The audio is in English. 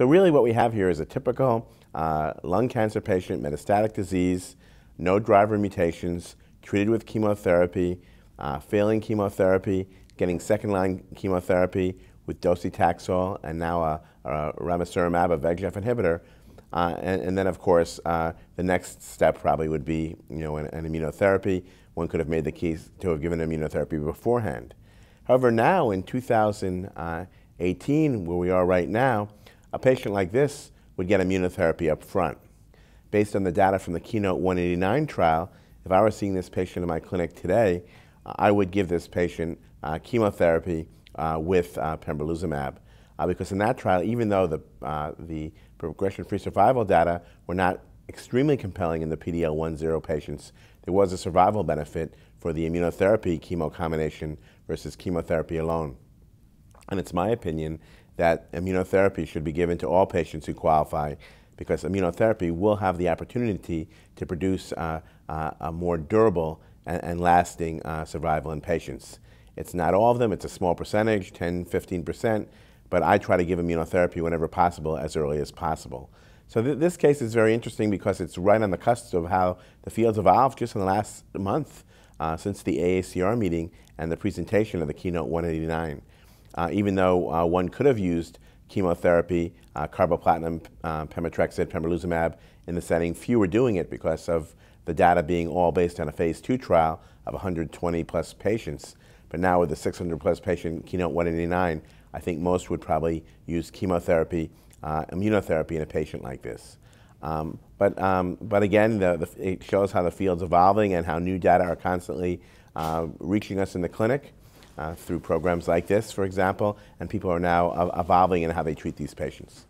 So really what we have here is a typical uh, lung cancer patient, metastatic disease, no driver mutations, treated with chemotherapy, uh, failing chemotherapy, getting second-line chemotherapy with docetaxel and now a, a ramucirumab, a VEGF inhibitor. Uh, and, and, then, of course, uh, the next step probably would be, you know, an, an, immunotherapy. One could have made the case to have given immunotherapy beforehand. However, now in 2018, where we are right now, a patient like this would get immunotherapy up front. Based on the data from the Keynote 189 trial, if I were seeing this patient in my clinic today, uh, I would give this patient uh, chemotherapy uh, with uh, pembrolizumab. Uh, because in that trial, even though the, uh, the progression-free survival data were not extremely compelling in the PD-L1 0 patients, there was a survival benefit for the immunotherapy chemo combination versus chemotherapy alone. And it's my opinion that immunotherapy should be given to all patients who qualify because immunotherapy will have the opportunity to produce uh, uh, a more durable and, and lasting uh, survival in patients. It's not all of them, it's a small percentage, 10, 15%, but I try to give immunotherapy whenever possible, as early as possible. So th this case is very interesting because it's right on the cusp of how the field's evolved just in the last month uh, since the AACR meeting and the presentation of the Keynote 189. Uh, even though uh, one could have used chemotherapy, uh, carboplatin, pemetrexed, pembrolizumab in the setting, few were doing it because of the data being all based on a phase two trial of 120 plus patients. But now with the 600 plus patient Keynote 189, I think most would probably use chemotherapy, uh, immunotherapy in a patient like this. Um, but, um, but again, the, the, it shows how the field's evolving and how new data are constantly uh, reaching us in the clinic Uh, through programs like this, for example, and people are now evolving in how they treat these patients.